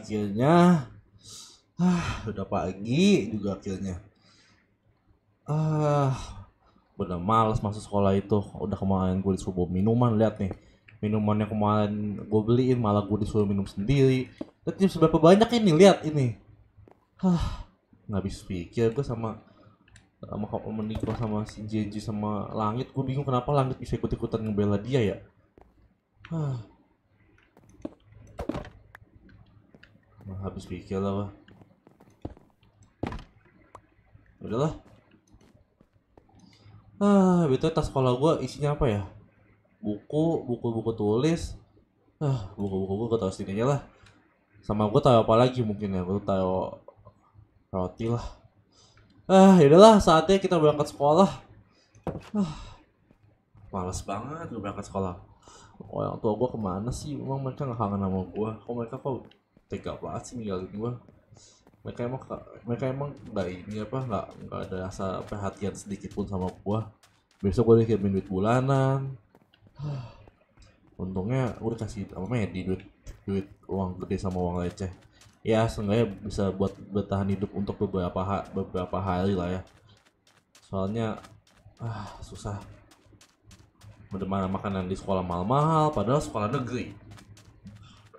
Akhirnya ah, udah pagi juga akhirnya. Ah, udah males masuk sekolah itu. Udah kemarin gue disuruh minuman, lihat nih. Minuman yang kemarin gue beliin malah gue disuruh minum sendiri. Lihat ini seberapa banyak ini, lihat ini. Hah, nggak habis pikir gue sama sama menikah sama si Jeji sama Langit. Gue bingung kenapa Langit bisa ikut-ikutan ngebela dia ya. Hah. Habis pikir lah wah. Udahlah. Ah, betul tas sekolah gua isinya apa ya? Buku, buku-buku tulis. Ah, buku-buku gua tahu sini aja lah. Sama gua tahu apa lagi mungkin ya? Gua tahu roti lah. Ah, yaudahlah saatnya kita berangkat sekolah. Ah, males banget gua berangkat sekolah. Orang tua gua ke mana sih? Emang mereka nggak kangen sama gua? Kok mereka kok tega banget sih ninggalin gua? mereka emang mereka emang nggak ini apa nggak nggak ada rasa perhatian sedikit pun sama gua. Besok gua dikirimin duit bulanan. Untungnya gua dikasih apa Medi duit duit uang gede sama uang receh. Ya seenggaknya bisa buat bertahan hidup untuk beberapa ha beberapa hari lah ya. Soalnya ah susah. Bagaimana makanan di sekolah mahal-mahal padahal sekolah negeri.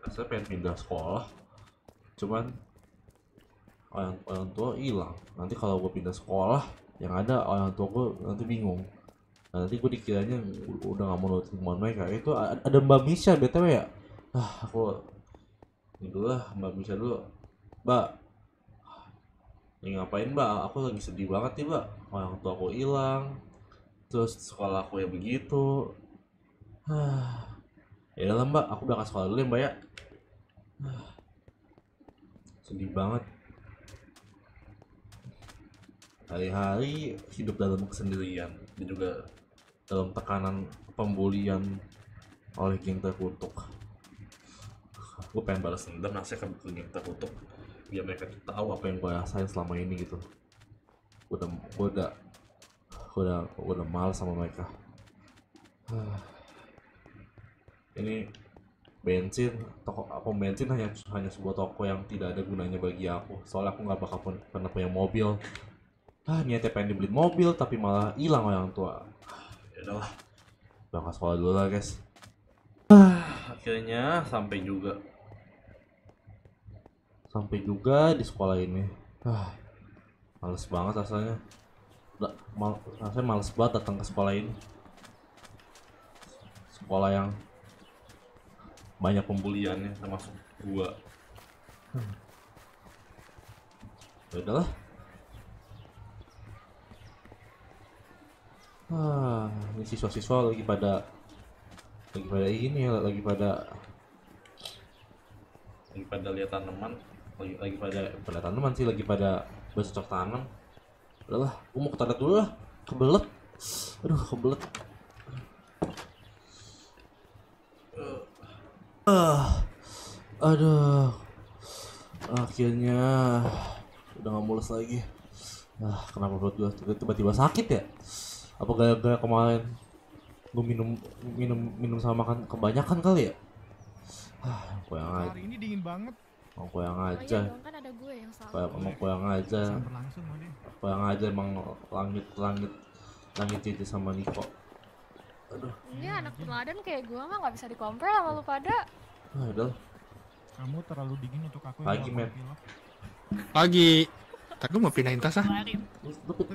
Saya pengen pindah sekolah cuman orang orang tua hilang. Nanti kalau gue pindah sekolah yang ada orang tua gue nanti bingung. Nah, nanti gue dikiranya udah gak mau nurutin kemauan mereka. Itu ada mbak Misha btw ya? Ah aku ini dulu lah mbak Misha dulu. Mbak ini ngapain mbak? Aku lagi sedih banget nih mbak. Orang tua aku hilang terus sekolah aku ya begitu. Ah ya udah mbak. Aku berangkat sekolah dulu ya mbak ya. Ah, sedih banget. Hari-hari hidup dalam kesendirian dan juga dalam tekanan pembulian oleh geng terkutuk. Gue pengen balas dendam nasihatkan ke geng terkutuk biar mereka tahu apa yang gue rasain selama ini gitu. Gue udah gue udah gue udah udah males sama mereka. Ini bensin toko pom bensin hanya hanya sebuah toko yang tidak ada gunanya bagi aku. Soalnya aku nggak bakal pun- pernah punya mobil. Ah niatnya pengen dibeli mobil tapi malah hilang orang tua. Ya udahlah berangkat sekolah dulu lah guys. Ah, akhirnya sampai juga. Sampai juga di sekolah ini. Ah males banget rasanya. Da- mal, rasanya males banget datang ke sekolah ini. Sekolah yang banyak pembuliannya termasuk gua Hmm. ya udahlah Ah, ini siswa-siswa lagi pada lagi pada ini ya, lagi pada lagi pada lihat tanaman, lagi lagi pada pada tanaman sih, lagi pada bercocok tanam. Udahlah, gua mau ke toilet dulu lah, kebelet. Aduh, kebelet. Ah, aduh, akhirnya udah nggak mulus lagi. Ah, kenapa perut gua tiba-tiba sakit ya? Apa gara-gara kemarin gue minum minum minum sama makan kebanyakan kali ya? Ah, aku yang aja, Hari ini dingin banget. aku yang Oh iya aja, dong kan ada gue yang salah. kayak emang aku yang aja, mau aku yang aja emang langit langit langit cici sama Niko. Aduh, Iya anak teladan kayak gue mah nggak bisa dikompres sama lu pada. ah, udah. Kamu terlalu dingin untuk aku Pagi, yang men. pilok. Pagi. Tapi mau pindahin tas ah.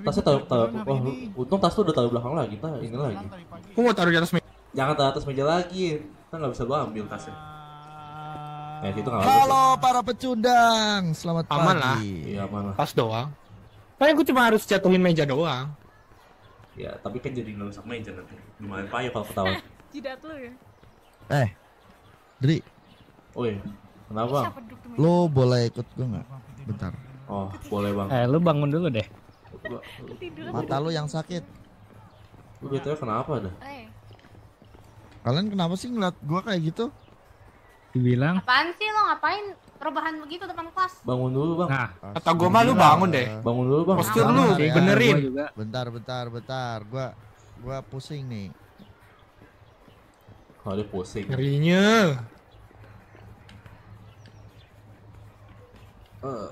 Tasnya taruh taruh, wah, lu- untung tas lu udah taruh belakang lagi, kita ini lagi. Aku mau taruh di atas meja. Jangan taruh atas meja lagi, kita nggak bisa gua ambil tasnya. Ah. Eh, itu nggak bagus. Halo para pecundang, selamat Aman pagi. Iya mana? Tas doang. Kayak gue cuma harus jatuhin meja doang. Ya, tapi kan jadi nggak rusak meja nanti. Lumayan payah kalau ketahuan. Jidat lu ya. Eh, Dri, Oi, kenapa? Lo boleh ikut gue nggak? Bentar. Oh, boleh bang. Eh, lu bangun dulu deh. Lu? Mata lo yang sakit. lu BTW kenapa dah? Eh, Kalian kenapa sih ngeliat gue kayak gitu? Dibilang, Apaan sih lo ngapain rebahan begitu depan kelas? Bangun dulu bang. nah, Kata gua mah lu bangun deh. Bangun dulu bang. Postur Bangun, lu ya. benerin. gua juga. Bentar, bentar, bentar. Gua, gua pusing nih. Dia pusing. Ngerinya. Eh,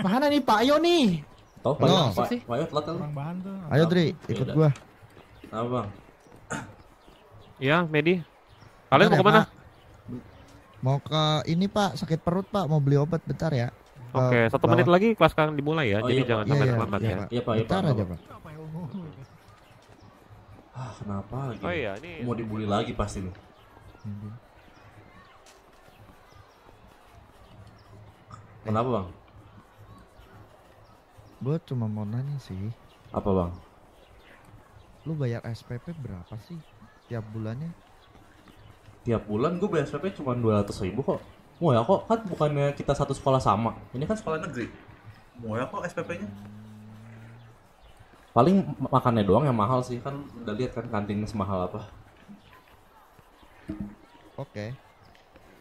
Mana nih Pak Ayo nih? Tau Pak Halo. Yo, Pak Sih. Pak Yo telat kan? Bahan tuh. Ayo Dri, ikut gua. Apa bang? Iya, Medi. Kalian mau Bentar ya, ke mana? Pak. Mau ke ini Pak, sakit perut Pak, mau beli obat bentar ya. Ke Oke, satu menit lagi kelas akan dimulai ya. Oh, Jadi iya, jangan sampai Iya, iya, terlambat iya, ya. Iya Pak, iya Pak. Bentar aja Pak. Ah, kenapa lagi? Oh iya, ini Mau dibully lagi pasti nih. Kenapa bang? Gua cuma mau nanya sih, Apa bang? lu bayar SPP berapa sih tiap bulannya? Tiap bulan gue bayar SPP cuma 200 ribu kok. Mau ya kok, kan bukannya kita satu sekolah sama. Ini kan sekolah negeri. Mau ya kok SPP-nya? Paling makannya doang yang mahal sih. Kan udah lihat kan kantinnya semahal apa. Oke.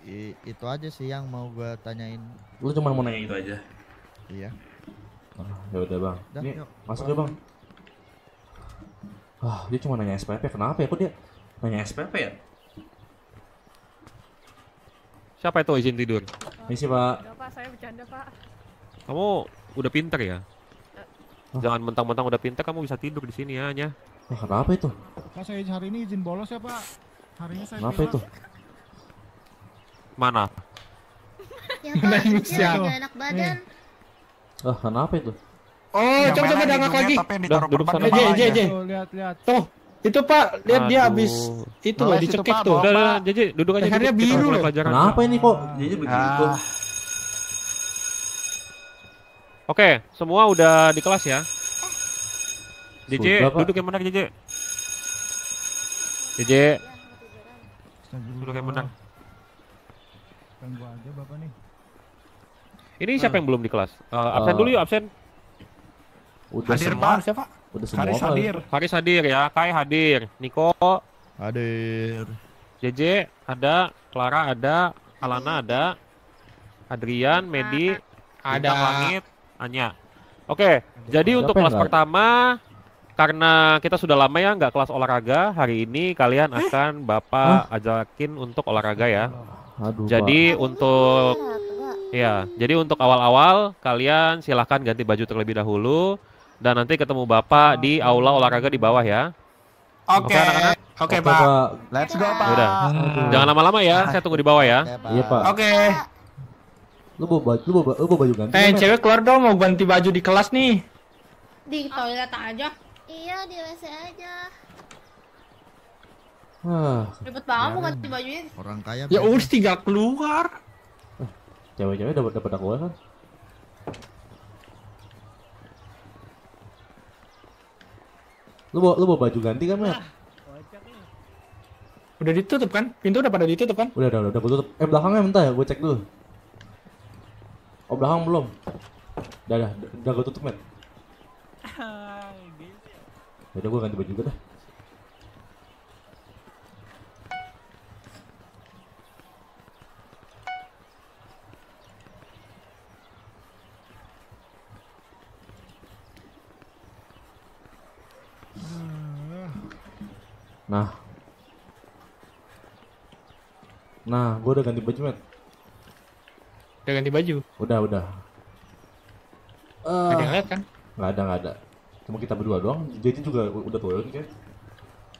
I- itu aja sih yang mau gua tanyain. Lu cuma mau nanya itu aja. Iya. Ah, ya udah bang. Dah, Ini yuk. masuk ya bang. Ah, dia cuma nanya SPP. Kenapa ya? Kok dia nanya SPP ya? siapa itu izin tidur? Ini sih pak. Pak, saya bercanda pak. Kamu udah pinter ya? Hah? Jangan mentang-mentang udah pinter kamu bisa tidur di sini ya, Nya. Ah, kenapa itu? Pak saya hari ini izin bolos ya pak. Hari ini saya Kenapa pilot. itu? Mana? Ya Nah, dia siapa? lagi enak badan. Ah, kenapa itu? Oh, Yang coba coba dangak lagi. Tapi yang ditaruh duduk sana. J, J, J. Tuh, lihat lihat. Tuh, itu Pak, lihat dia habis itu loh itu, dicekik tuh. Udah, udah, Jeje, duduk aja. Kita biru loh. Kenapa ini kok? Jadi begitu. Ah. Oke, semua udah di kelas ya. JJ, duduk yang benar JJ. JJ, duduk yang benar. Ganggu aja bapak nih. Ini siapa yang belum di kelas? Eh, absen Eh, dulu yuk, absen. Udah Hadir, semua, Pak. Siapa? udah semua Haris hadir. Haris hadir ya, Kai hadir, Niko, Hadir. JJ ada, Clara ada, Alana ada, Adrian, Medi, Bintang Ada. Langit, Anya. Oke, jadi Siapa untuk kelas nggak ada? pertama karena kita sudah lama ya nggak kelas olahraga, hari ini kalian akan Bapak ajakin untuk olahraga ya. Aduh, Jadi untuk Olahraga. ya, jadi untuk awal-awal kalian silahkan ganti baju terlebih dahulu dan nanti ketemu Bapak di aula olahraga di bawah ya. Oke. Pak. Oke Oke, pak. Pak. Let's go pak. Yaudah. Jangan lama-lama ya, saya tunggu di bawah ya. Oke, Pak. Iya, Pak. Oke. Lu bawa baju, lu bawa, lu bawa baju ganti. Eh, cewek keluar dong mau ganti baju di kelas nih. Di toilet aja. Iya di WC aja. Ah, Ribet banget mau ganti bajunya. Orang kaya. Ya udah tinggal keluar. cewek-cewek dapat dapat aku kan? Lu bawa, lu bawa baju ganti kan, Mat? Udah ditutup kan? Pintu udah pada ditutup kan? Udah, udah, udah, gue tutup. Eh, belakangnya bentar ya, gue cek dulu. Oh, belakang belum. Udah, udah, udah gue tutup, Mat. Udah, gue ganti baju juga dah. Nah. Nah, gue udah ganti baju, Mat. Udah ganti baju. Udah, udah. Ada yang Eh, lihat kan? nggak ada, nggak ada. Cuma kita berdua doang. Jadi juga udah turun kayak.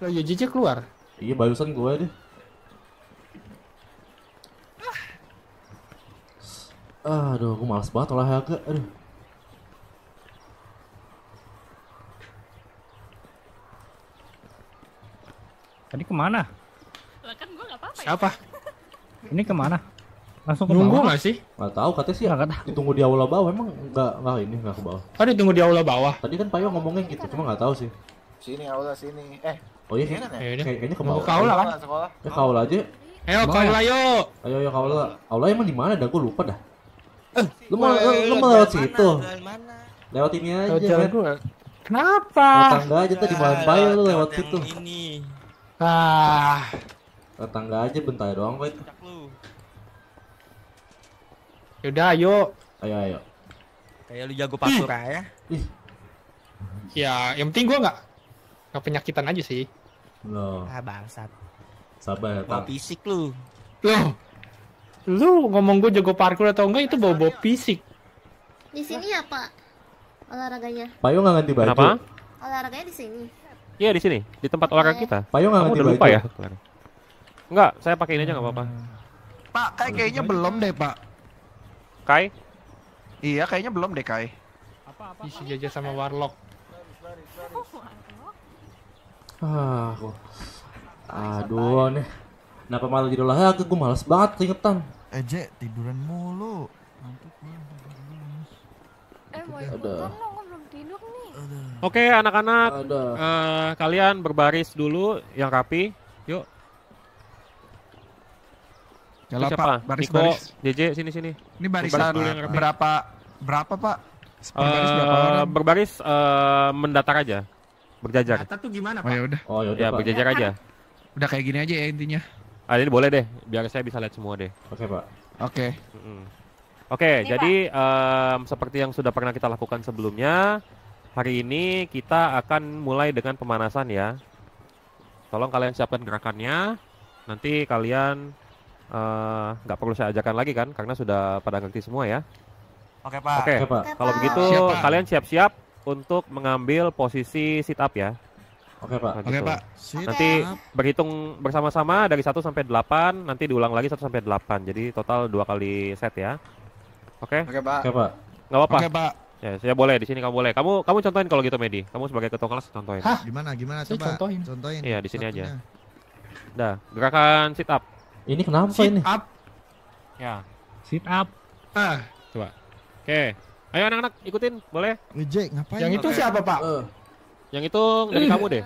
Lo ya JJ keluar. Iya, barusan gue deh. Ah, aduh, gue males banget olahraga. Aduh. Tadi ke mana? Lah kan gak apa-apa ya. Siapa? Ini ke mana? Langsung ke Nunggu bawah? nggak sih? Nggak tahu, katanya sih Nggak, nggak ditunggu di aula bawah. Emang nggak, nggak ini, nggak ke bawah. Oh ditunggu di aula bawah. Tadi kan Payo ngomongnya gitu, cuma nggak tahu sih. Sini aula sini. Eh, Oh iya, kayak- Ya kayaknya ke bawah. ke aula kan? sekolah. Ya ke aula aja. Ayo ke aula yuk. Ayo, ayo ke aula. Aula emang di mana dah? Gue lupa dah. Lu mau, lu, lu mau lewat situ? Lewat ini aja, Lewat jalan men. dua. Kenapa? Lewat tangga aja tuh di Malang Payo lu lewat situ. Ah, Lewat tangga aja bentar doang, Pak. yaudah ayo. Ayo, ayo. Kayak lu jago pasur ya. Ih, Ya, yang penting gua nggak nggak penyakitan aja sih. loh. Ah, bangsat. Sabar, Mau tar. fisik lu. Loh, Lu ngomong gue jago parkour atau enggak itu bawa-bawa fisik. Di sini ya Pak olahraganya. Payo nggak ganti baju? Kenapa? Olahraganya di sini. Iya di sini, di tempat olahraga kita. Payo nggak baju? lupa ya? Enggak, saya pakai ini aja nggak apa-apa. Pak, kayak kayaknya belum deh, Pak. Kai, Iya, kayaknya belum deh, Kai. Isi jajah sama warlock. Ah, gua- aduh nih. Kenapa malah jadi olahraga? Gue males banget keringetan. Eh, Je, tiduran mulu. Eh mau Ada. ikutan dong, gue belum tidur nih. Oke anak-anak, Ada. eh, kalian berbaris dulu yang rapi. Yuk, Jalan, siapa? Pak. Baris, Niko, baris. JJ, sini sini. Ini barisan Berbaris dulu yang rapi. berapa berapa, Pak? Per baris Eh, berapa orang? berbaris eh, mendatar aja, berjajar. Data tuh gimana, Oh ya udah, Oh yaudah Ya pak. berjajar aja. udah kayak gini aja ya intinya. Ah, ini boleh deh, biar saya bisa lihat semua deh. Oke pak. Oke. Mm-mm. Oke, jadi em, seperti yang sudah pernah kita lakukan sebelumnya, hari ini kita akan mulai dengan pemanasan ya. Tolong kalian siapkan gerakannya. Nanti kalian eh, nggak perlu saya ajarkan lagi kan, karena sudah pada ngerti semua ya. Oke, Pak. Oke, Oke pak. kalau begitu Siap, Pak. kalian siap-siap untuk mengambil posisi sit up ya. Oke pak. Nah, Oke, gitu. Pak. Sit Nanti up. berhitung bersama-sama dari 1 sampai 8, nanti diulang lagi 1 sampai 8. Jadi total dua kali set ya. Oke? Oke, Pak. Oke pak. Nggak apa-apa. Oke, Pak. Ya, saya boleh di sini kamu boleh. Kamu kamu contohin kalau gitu Medi. Kamu sebagai ketua kelas contohin. Hah? Gimana, gimana? Saya Coba contohin. contohin. Iya, di sini aja. Dah, gerakan sit up. Ini kenapa Sit ini? up. Ya. Sit up. Ah, Oke. Ayo anak-anak ikutin, boleh? Je, ngapain? yang itu siapa, Pak? Eh, Yang itu dari kamu deh.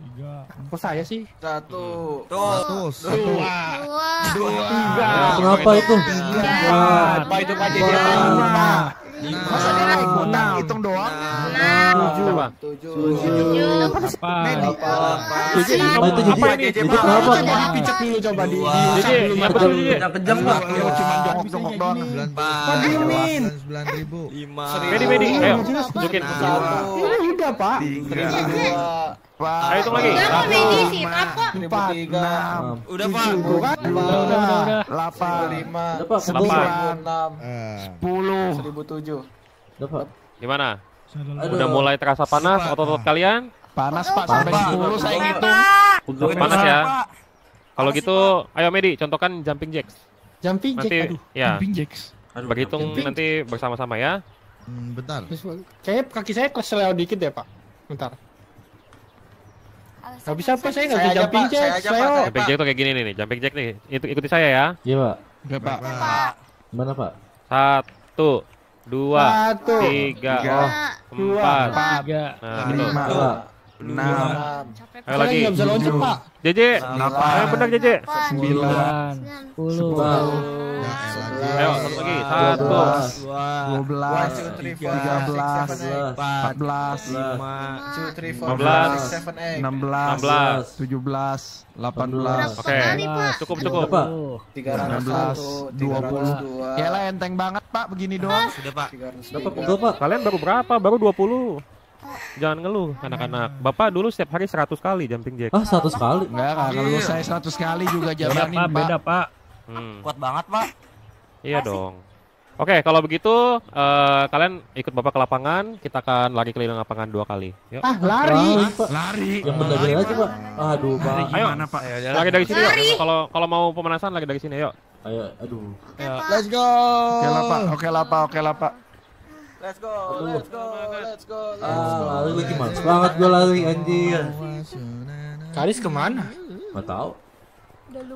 Tiga. Kok saya sih? Satu. Satu. Dua. Dua. Tiga. Kenapa itu? Apa itu Pak JJ? Lima. Masa dia nggak ikutan hitung doang? Coba. Tujuh. Tujuh. Apa? Jadi Apa jadi? Apa ini? Coba dipicek dulu coba di. Jadi betul jadi. kejam, Pak. Lu cuma jongkok-jongkok doang. Kok diemin? Sembilan ribu. Lima. Medi Medi, ayo tunjukin. Satu. Udah, Pak. Dua. Pak. Ayo hitung lagi. Satu. Medi Empat, tiga. enam, Udah, Pak. tujuh? Udah, delapan, lima. Delapan. Enam. Sepuluh. Seribu tujuh. Gimana? Udah mulai terasa panas otot-otot kalian? Panas, Pak. Sampai sepuluh saya ngitung. Panas ya. Kalau gitu, ayo Medi, contohkan jumping jacks. Jumping jack, Nanti ya, Jumping jacks. Berhitung nanti bersama-sama ya. hmm, bentar. Kayak kaki saya keseleo dikit deh, Pak. Bentar. Gak bisa apa saya nggak bisa aja, jumping jack. Saya- Jumping jack tuh kayak gini nih, nih. jumping jack nih. Itu ikuti saya ya. Iya pak. Oke, Pak. Gimana pak? Satu, dua, Satu. tiga, Tiga. empat. Tiga. Nah, gitu. Lima. Enam. Capek Ayo lagi. nggak bisa loncat, Pak. JJ, ayo benar JJ. Sembilan. Sepuluh. Pak. Ayo satu lagi. Satu, Dua belas. Tiga belas. Empat belas. Lima. Belas. Enam belas. Tujuh belas. Delapan belas. Oke. Cukup cukup. Tiga ratus Enam belas, satu. dua Tiga ratus puluh. dua. Yalah enteng banget, Pak. Begini doang. Sudah, Pak. Pegel pak? Kalian baru berapa? Baru 20. Jangan ngeluh anak-anak. Bapak dulu setiap hari 100 kali jumping jack. Ah satu sekali. Enggak, kalau saya 100 kali juga Beda jalanin, pak, Pak. beda pak. Hmm. Kuat banget, Pak. Iya dong. Oke, kalau begitu eh, kalian ikut Bapak ke lapangan, kita akan lari keliling lapangan dua kali. Yuk. Ah, lari. Lari. Lari. Yang bener-bener aja pak. Aduh pak. Ayo. Gimana, Pak? Lari dari sini yuk. Kalau kalau mau pemanasan lari dari sini yuk. Ayo, aduh. Let's go. Oke lah, Pak. Oke lah, Pak. Oke lah, Pak. Let's go, let's go, let's go, let's Ah, go. lari lagi males banget gue lari anjir. Karis ke mana? Gak tau.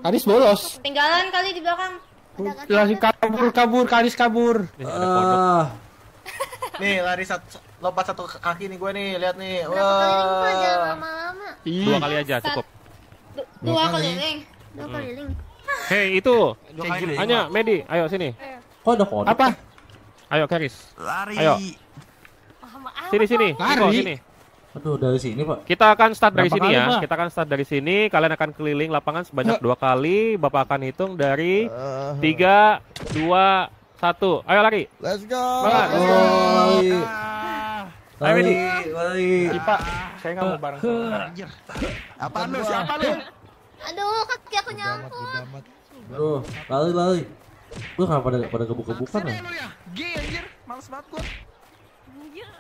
Karis bolos. Tinggalan kali di belakang. Lari kabur, kabur, Karis kabur. Ah, Nih, lari satu, lompat satu kaki nih gue nih, lihat nih. Berapa Wah. lama-lama. Dua kali aja cukup. Du- Dua keliling. Dua keliling. Hei itu, kali. hanya Medi, ayo sini. kok ada kodok? Apa? Ayo Karis. Lari. Ayo. Amat Sini sini. Lari. Sini. Aduh dari sini pak. Kita akan start dari Berapa sini kali, ya. Pak? Kita akan start dari sini. Kalian akan keliling lapangan sebanyak dua kali. Bapak akan hitung dari tiga, dua, satu. Ayo lari. Let's go. Semangat. Oh, lari. Ayo Medi. lari. Pak, saya nggak mau bareng sama Anjir. Apaan lu? Siapa lu? Aduh, kaki aku nyangkut. Aduh, lari lari. Lu kenapa pada pada gebuk-gebukan ya? Sini lu ya. G anjir. Males banget gua. Iya.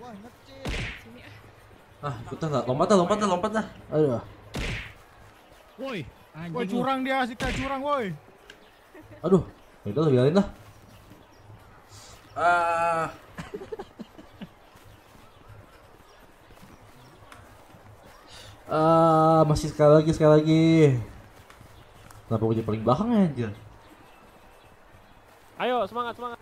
Wah, ngecil. Ah, ikutan lah, lompat lah, lompat lah, lompat lah. Aduh. Woi, Woi curang dia, si kayak curang woi. Aduh, ya udah lah, biarin lah. Ah. Ah, masih sekali lagi, sekali lagi. Kenapa gue jadi paling belakang anjir? Ayo, semangat, semangat.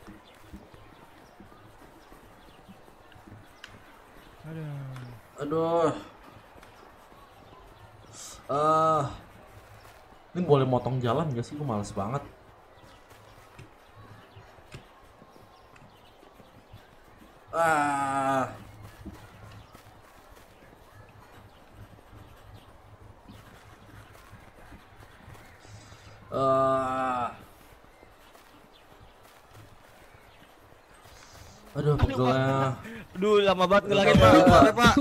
Aduh. Ah. ini boleh motong jalan gak sih? Gue males banget. Ah. Ah. Aduh, pegelnya. Aduh, lama banget ngelangin, Pak. Pak.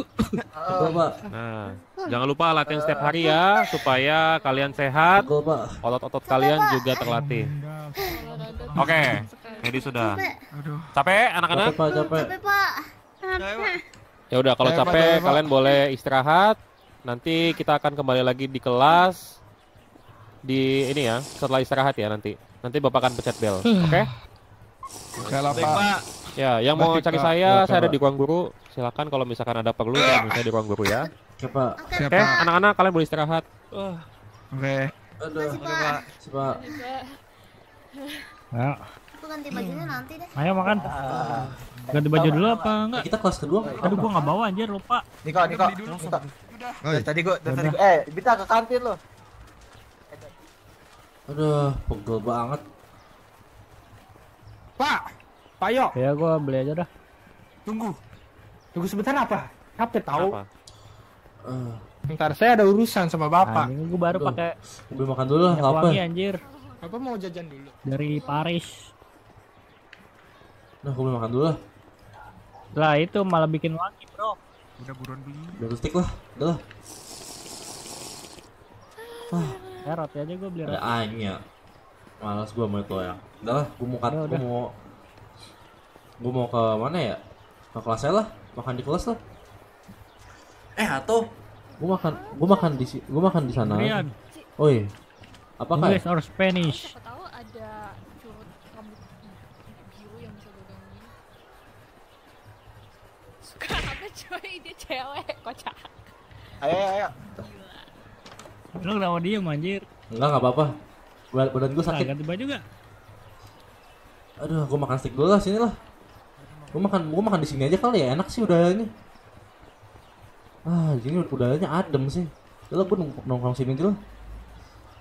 Pak. Nah, jangan lupa latihan setiap hari ya, supaya kalian sehat, otot-otot kalian juga terlatih. Oke, jadi sudah. Aduh. Capek anak-anak? Capek, Pak, capek. Capek pak. Ya udah, kalau Capek, capek capek, Pak. kalian boleh istirahat. Nanti kita akan kembali lagi di kelas di ini ya, setelah istirahat ya nanti. Nanti Bapak akan pencet bel, oke? Oke lah pak. Ya, yang mau Baik, cari Pak. saya, Oke, saya ada di ruang guru. Silakan kalau misalkan ada perlu, ya, saya di ruang guru ya. Oke, Pak. Oke pak. anak-anak kalian boleh istirahat. Oke. Aduh. Makasih pak. Si Pak. Ayo, Aku ganti bajunya nanti deh. ayo makan. Ganti baju dulu apa enggak? Kita kelas kedua. Aduh, gua nggak bawa anjir, lupa. Niko, Niko, Niko. Tadi gua, tadi gua, eh, Bita ke kantin lo. Aduh, pegel banget. Pak, Pak Yo, Ya gua beli aja dah. tunggu. Tunggu sebentar apa? Capek tahu. Apa? Eh, Ntar saya ada urusan sama Bapak. Anjing gua baru pakai gue makan dulu lah, apa. wangi anjir Bapak mau jajan dulu. dari Paris. Nah, gue makan dulu lah. Lah itu malah bikin wangi, Bro. Udah buruan beli. Stick lah. Udah lah. Ya roti aja gua beli Ada roti. aing ya. Malas gue mau itu ya. Udah lah, gue mau kat, Udah, gue udah. mau gue mau ke mana ya? Ke kelas saya lah, makan di kelas lah. Eh, atau gue makan gue makan di si- gue makan di sana. Brian, Oh iya. Apa kak? English or Spanish? Siapa tahu ada curut rambut biru yang bisa gue gangguin. Suka apa coy, dia cewek, kocak. Ayo, ayo, ayo. Lu kenapa diem anjir? Enggak, enggak apa-apa. Badan, gue Nah, sakit. ganti baju gak? Aduh, gue makan stick dulu lah sini lah. Gue makan, gue makan di sini aja kali ya, enak sih udahnya. Ah, sini udahnya adem sih. Udah gue nong- nongkrong sini aja lah.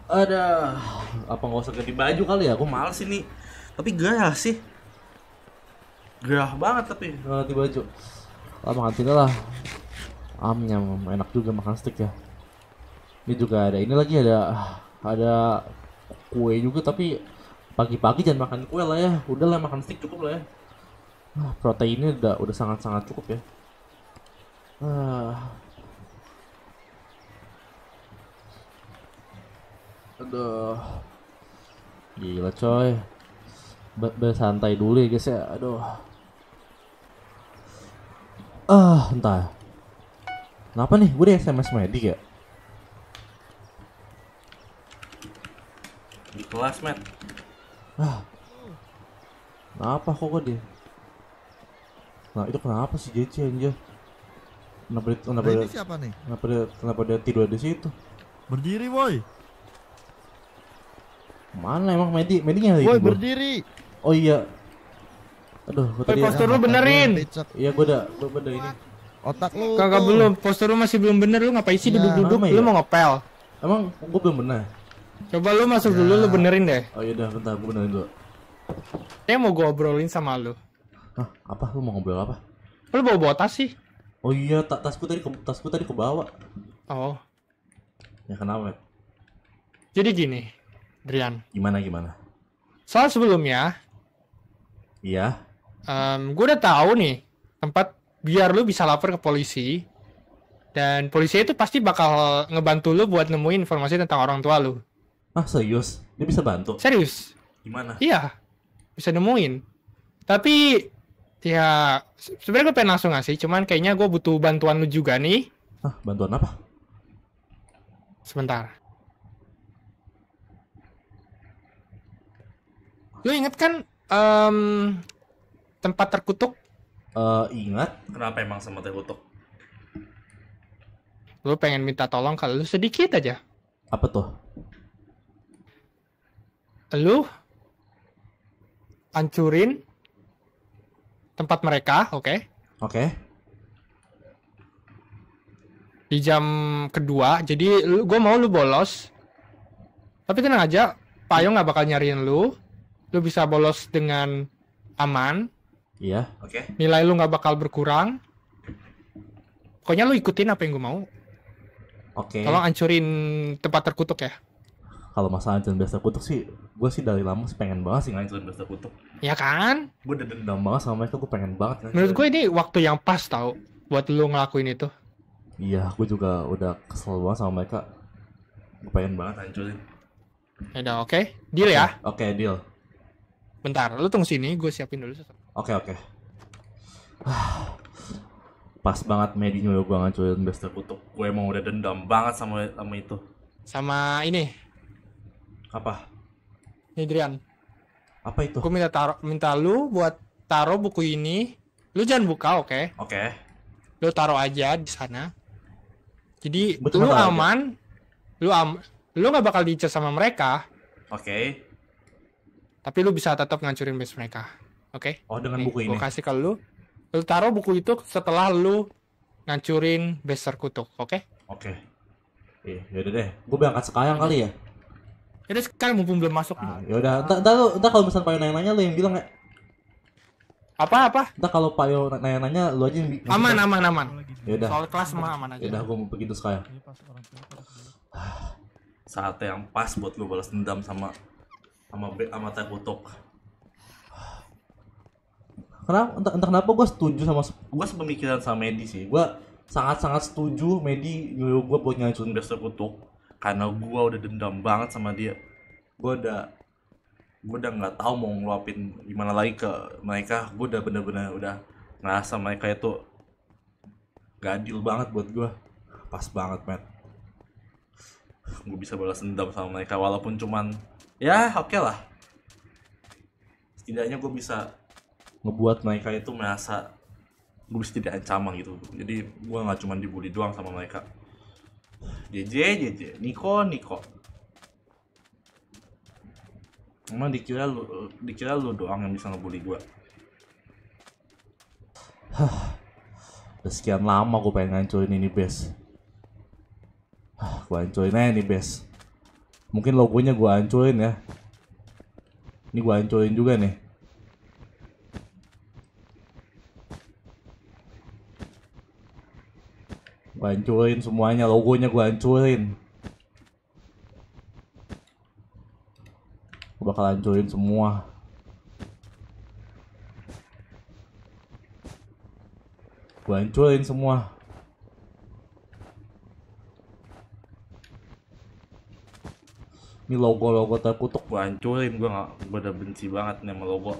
Ada, apa nggak usah ganti baju kali ya? Gue males ini. Tapi gerah sih. Gerah banget tapi ganti baju. Lah makan sini lah. Amnya enak juga makan stick ya. Ini juga ada ini lagi ada ada kue juga tapi pagi-pagi jangan makan kue lah ya. Udah lah makan stick cukup lah ya. Ah, proteinnya udah udah sangat-sangat cukup ya. Ah. aduh. Gila coy. Be- bersantai dulu ya guys ya. Aduh. Ah entah. Kenapa nih? Gue di SMS medik ya di kelas met ah kenapa kok gue dia nah itu kenapa sih JC anjir kenapa dia, kenapa Nah, dia, ini siapa nih? kenapa dia, kenapa dia tidur di situ Berdiri, woi. mana emang Medi Medinya lagi Woi, tidur? berdiri. oh iya aduh gue tadi postur lu benerin. iya gue udah gue udah ini Otak lu. Kagak belum, postur lu masih belum bener. Lu ngapain sih Ya, duduk-duduk? Lu ya? mau ngepel. emang gue belum benar Coba lu masuk dulu, lu benerin deh. oh iya udah bentar gue benerin dulu Saya mau gua obrolin sama lu. Hah, apa lu mau ngobrol apa Lu bawa bawa tas sih? oh iya ta tasku tadi ke tasku tadi kebawa Oh, ya kenapa jadi gini, Drian. gimana gimana Soal sebelumnya, iya em gue udah tahu nih tempat biar lu bisa lapor ke polisi Dan polisi itu pasti bakal ngebantu lu buat nemuin informasi tentang orang tua lu. Ah serius? Dia bisa bantu? Serius? Gimana? Iya, bisa nemuin. Tapi ya se- sebenarnya gue pengen langsung ngasih, cuman kayaknya gue butuh bantuan lu juga nih. Ah bantuan apa? Sebentar. Lu inget kan em, tempat terkutuk? Eh ingat? Kenapa emang sama terkutuk? Lu pengen minta tolong kalau lu sedikit aja. Apa tuh? Lu hancurin tempat mereka, oke? Oke. Di jam kedua, jadi lu, gue mau lu bolos. Tapi tenang aja, Payo nggak bakal nyariin lu. Lu bisa bolos dengan aman. Iya. Oke. Nilai lu nggak bakal berkurang. Pokoknya lu ikutin apa yang gue mau. Oke. Tolong hancurin tempat terkutuk ya. Kalau masalah hancurin besta kutuk sih, gue sih dari lama sih pengen banget sih ngancurin besta kutuk. Ya kan? Gue udah dendam banget sama mereka, gue pengen banget. Menurut gue ini waktu yang pas tau buat lu ngelakuin itu. Iya, gue juga udah kesel banget sama mereka. Gue pengen banget hancurin. Ya udah, oke. Deal ya. Oke, deal. Bentar, lu tunggu sini, gue siapin dulu. Oke, oke. Ah, Pas banget Medi nyuruh gue ngancurin besta kutuk. Gue emang udah dendam banget sama sama itu. Sama ini, Apa? nih Drian. Apa itu? Gue minta taruh, minta lu buat taruh buku ini. Lu jangan buka, oke? Oke. Lu taruh aja di sana. Jadi cuma lu taruh aja. aman, lu am, lu nggak bakal diincar sama mereka, Oke. tapi lu bisa tetap ngancurin base mereka, oke? Oh, dengan Nih, buku ini. Gue kasih ke lu. Lu taruh buku itu setelah lu ngancurin base terkutuk, oke? Oke. Iya, yaudah deh. Gue berangkat sekarang kali ya. Jadi sekarang mumpung belum masuk. Ah, yaudah, ntar, ntar, lu- ntar kalau misalnya Payo nanya-nanya lu yang bilang ya. Apa apa? Ntar kalau Payo nanya-nanya lu aja yang bi- Aman aman aman. Yaudah. Soal kelas mah aman aja. Yaudah, gue mau begitu sekarang. Saat yang pas buat gue balas dendam sama sama sama teh kutuk. Kenapa? Entah, entah kenapa gue setuju sama gue sepemikiran sama Medi sih. Gue sangat-sangat setuju Medi nyuruh gue buat ngancurin besta kutuk karena gue udah dendam banget sama dia. Gue udah gue udah nggak tahu mau ngeluapin gimana lagi ke mereka. Gue udah bener-bener udah ngerasa mereka itu gak adil banget buat gue. Pas banget, Matt. Gue bisa balas dendam sama mereka walaupun cuman ya oke lah. Setidaknya gue bisa ngebuat mereka itu merasa gue bisa tidak ancaman gitu jadi gue nggak cuma dibully doang sama mereka JJ JJ Niko Niko. Emang dikira lu dikira lu doang yang bisa ngebully gue udah sekian lama gue pengen ngancurin ini base gue hancurin aja nih base mungkin logonya gue hancurin ya. Ini gue hancurin juga nih Gue hancurin semuanya, logonya gue hancurin. Gue bakal hancurin semua. Gue hancurin semua. Ini logo-logo terkutuk gue hancurin, gue gak, gue udah benci banget nih sama logo.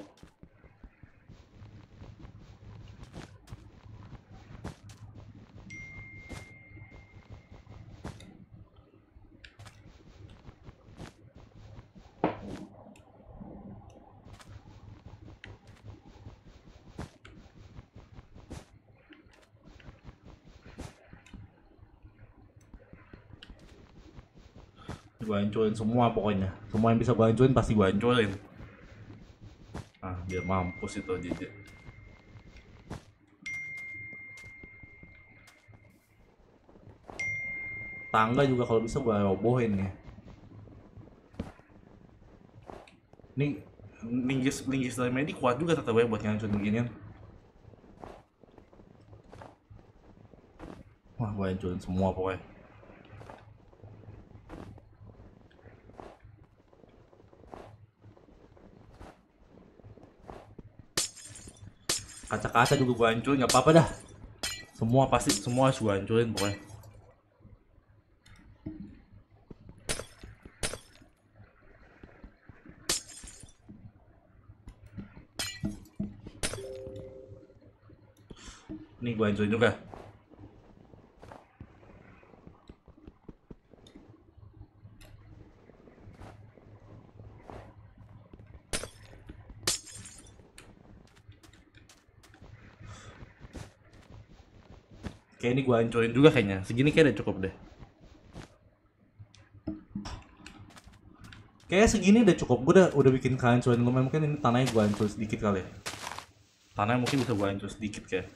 Gue hancurin semua pokoknya. Semua yang bisa gue hancurin pasti gue hancurin. Ah biar mampus itu JJ. Tangga juga kalau bisa gue robohin ya. Ini linggis linggis dari Medi kuat juga tetap ya buat ngancurin beginian wah gue hancurin semua pokoknya kaca-kaca juga gue hancurin nggak apa-apa dah Semua pasti semua gue hancurin pokoknya. Nih gue hancurin juga. Kayak ini gue hancurin juga kayaknya. Segini kayak udah cukup deh. Kayaknya segini udah cukup. Gue udah udah bikin kalian hancurin lumayan. Mungkin ini tanahnya gue hancur sedikit kali ya. Tanahnya mungkin bisa gue hancur sedikit kayak.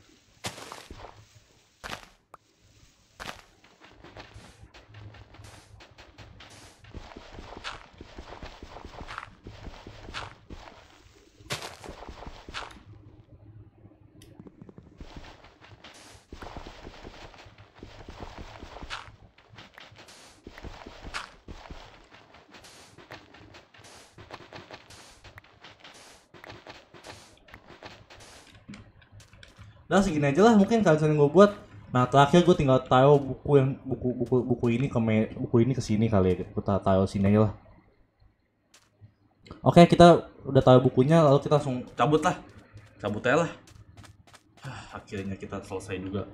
Nah segini aja lah mungkin kalian yang gue buat. Nah terakhir gue tinggal taruh buku yang buku buku buku ini ke me, buku ini ke sini kali ya. Kita taruh sini aja lah. Oke kita udah taruh bukunya lalu kita langsung cabut lah. Cabut aja lah. Ah, akhirnya kita selesai juga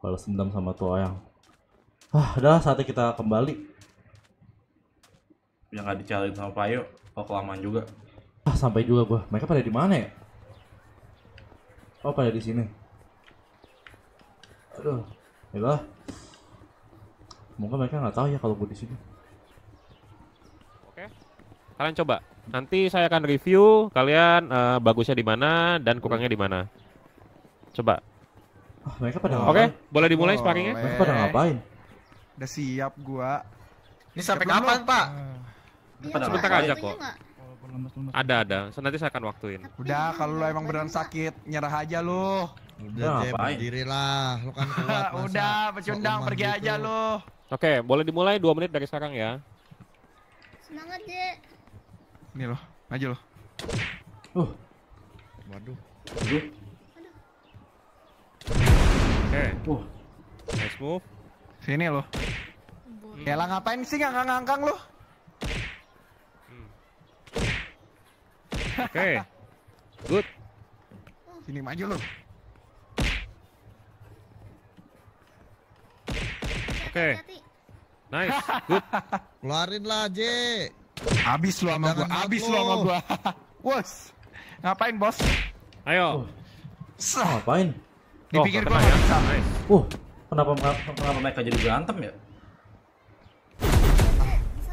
balas dendam sama tuh orang. Ah, udah saatnya kita kembali. Yang nggak dicariin sama Payo, kalau kelamaan juga. Ah, sampai juga gua. Mereka pada di mana ya? Oh, pada di sini. Aduh, ya Semoga mereka nggak tahu ya kalau gue di sini. Oke. Kalian coba. Nanti saya akan review kalian eh, bagusnya di mana dan kurangnya di mana. Coba. Ah, mereka pada Oke, ngapain? boleh dimulai sparringnya? Mereka pada ngapain? Udah siap gua. Ini sampai kapan? Pak? Iya, sebentar aja kok. Ada ada. So, nanti saya akan waktuin. Udah kalau lu emang beneran sakit, nyerah aja lu. Udah, Jay, ngapain? berdirilah. Lu kan kuat masa Udah, pecundang pergi lemah aja gitu. lu. Oke, boleh dimulai dua menit dari sekarang ya. Semangat, Je. Nih lo, maju lo. Uh, Waduh. aduh. Oke, Uh, nice move. Sini lo. Ya lah ngapain sih nggak ngangkang lu? Oke. Good. Sini maju lu. Oke. Hati-hati. Nice. Good. Keluarin lah, J. Habis lu sama gua, mabuk. lu sama gua. Bos. Ngapain, Bos? Ayo. Sah. ngapain? Dipikir Oh, gua kena ya. nggak bisa. Nice. Uh, kenapa kenapa mereka jadi berantem ya?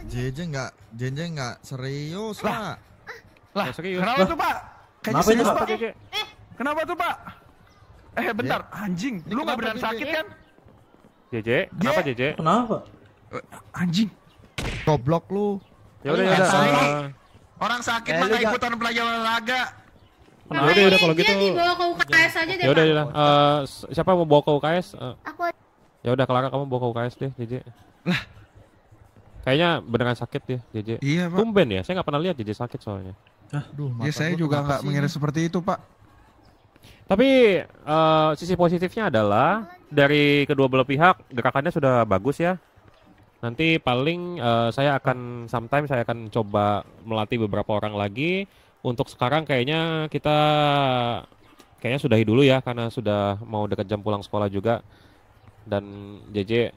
JJ nggak, JJ nggak serius lah. Lah, Oh, serius. kenapa tuh, Pak? Kayaknya Kenapa serius, Pak? Pak. Oke. Kenapa tuh, Pak? Eh, bentar. Anjing, Ini lu nggak kenapa, beneran sakit kan? JJ, kenapa JJ? Kenapa? Eh, Anjing. Goblok lu. Ya udah ya udah. Sorry. eh, Orang sakit Eh, ikutan pelajaran olahraga. Ya udah ya udah kalau dia gitu. dibawa ke UKS aja deh, Ya udah ya udah. Eh, siapa mau bawa ke UKS? Eh, Aku ya udah Clara kamu bawa ke UKS deh, JJ. Kayaknya beneran sakit ya, JJ. Iya, Pak. Tumben ya, saya nggak pernah lihat JJ sakit soalnya. Duh, Ya saya juga nggak mengira seperti itu, Pak. Tapi eh, sisi positifnya adalah dari kedua belah pihak gerakannya sudah bagus ya. Nanti paling eh, saya akan sometime saya akan coba melatih beberapa orang lagi. Untuk sekarang kayaknya kita kayaknya sudahi dulu ya karena sudah mau dekat jam pulang sekolah juga. Dan JJ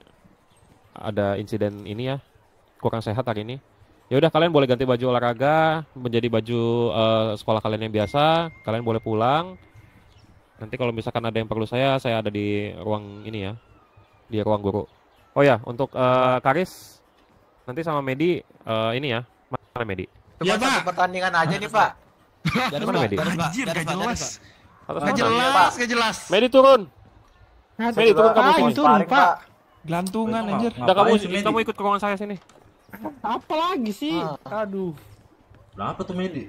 ada insiden ini ya kurang sehat hari ini. Ya udah kalian boleh ganti baju olahraga menjadi baju eh, sekolah kalian yang biasa. Kalian boleh pulang. Nanti kalau misalkan ada yang perlu saya, saya ada di ruang ini ya, di ruang guru. Oh ya, untuk eh, Karis, nanti sama Medi eh, ini ya, mana Medi? Cuma satu pertandingan aja nih, Pak. Mana Medi? Anjir, nggak jelas. Mana? jelas, nggak jelas. Medi turun. Medi turun kamu turun, Sparring, Pak? Gelantungan anjir. Udah kamu kamu ikut ke ruangan saya sini. Apa lagi sih? Aduh. Kenapa tuh Medi?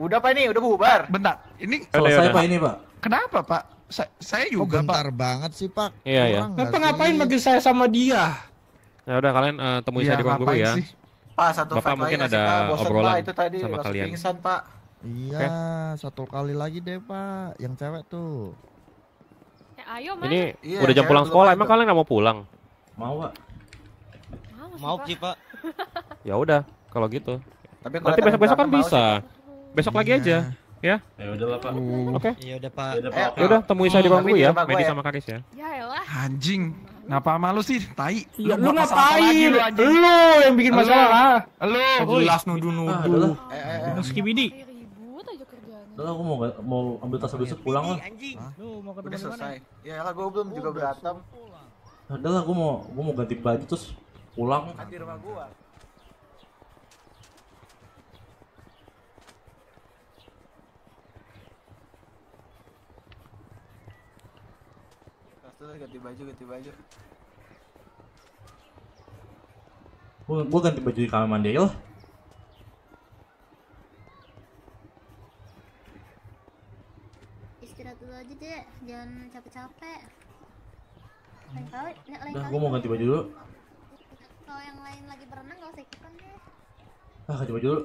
Udah, Pak, ini udah bubar. Bentar, ini Selesai pak ini pak. Kenapa, Pak? Sa- saya juga, Pak. bentar banget sih, Pak? Iya, iya. Nggak Kenapa ngapain sih? manggil saya sama dia? Ya udah kalian eh, temui Iya, saya di ruang guru ngapain ya. sih? Pak, satu Bapak mungkin sih, ada Pak? Bosen, obrolan Pak, itu tadi sama kalian. pingsan, Pak. Iya, satu kali lagi deh, Pak. Yang cewek tuh. Eh, Ayo, Mas. Ini Iya, udah jam pulang sekolah. Emang kalian nggak mau pulang? Mau Pak? Mau Mau sih pak. Ya udah, kalau gitu. Tapi kalau Nanti besok-besok kan bisa. sih, Besok lagi aja. Ya. Ya udahlah Pak. Oke. Iya udah pak. Ya udah Eh, Pak. Ya udah, temui saya di dulu di ya, gua Medi ya. sama Karis ya. Ya elah. Anjing. Kenapa malu sih? Tai. Iya, lu ngapain? lu anjing? Lu yang bikin masalah. Lu jelas nuduh-nuduh. adalah. Eh, eh, eh. Terus Skibidi. Udah aku mau mau ambil tas habis itu pulang lah. Lu mau ketemu Udah di mana? selesai. Ya lah gue belum juga berantem. Udah lah, gue mau gue mau ganti baju terus pulang. Kan di rumah gua. Dulu ganti baju, ganti baju. Gue gue ganti baju di kamar mandi aja lah. Istirahat dulu aja deh, jangan capek-capek. Lain kali, lain Udah, kali. gue mau ganti baju dulu. Kalau yang lain lagi berenang gak usah ikutan deh. Ah, ganti baju dulu.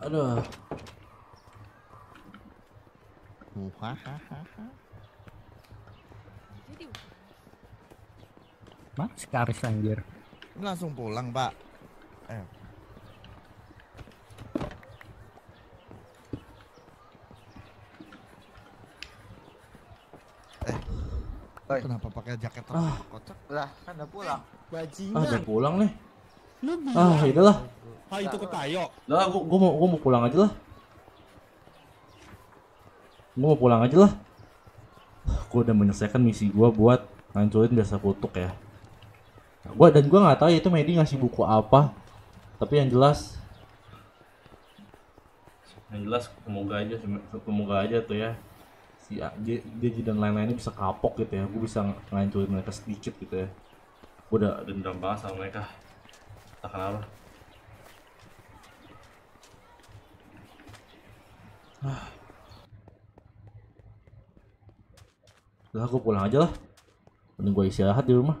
Aduh, Mas Karis anjir. Ini langsung pulang pak. Eh. Kenapa pakai jaket Ah. kocak? Lah, kan udah pulang. ah udah pulang nih. Ah, itulah. Ah itu ke Tayo. Lah, gua, gua mau gua mau pulang aja lah. Gua mau pulang aja lah. Gua udah menyelesaikan misi gua buat ngancurin desa kutuk ya. Nah, gua dan gua nggak tahu ya itu Medi ngasih buku apa. Tapi yang jelas yang jelas semoga aja semoga aja tuh ya si A- J- DJ dan lain-lainnya bisa kapok gitu ya gue bisa ng- ngancurin mereka sedikit gitu ya gue udah dendam banget sama mereka entah kenapa Lah gue pulang aja lah. Mending gue istirahat di rumah.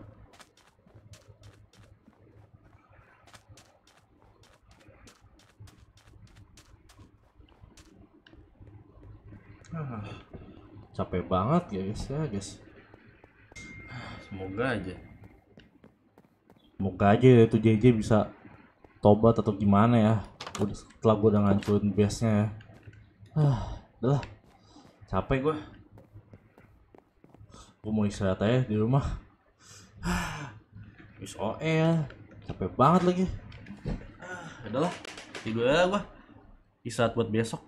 Ah, capek banget ya guys ya guys. Semoga aja. Semoga aja itu JJ bisa tobat atau gimana ya. Udah setelah gue udah ngancurin base-nya ya. Ah, udah lah. Capek gue. Gue mau istirahat aja di rumah. Wis OE ya. Capek banget lagi. Ah, udah lah. Tidur aja gue. Istirahat buat besok.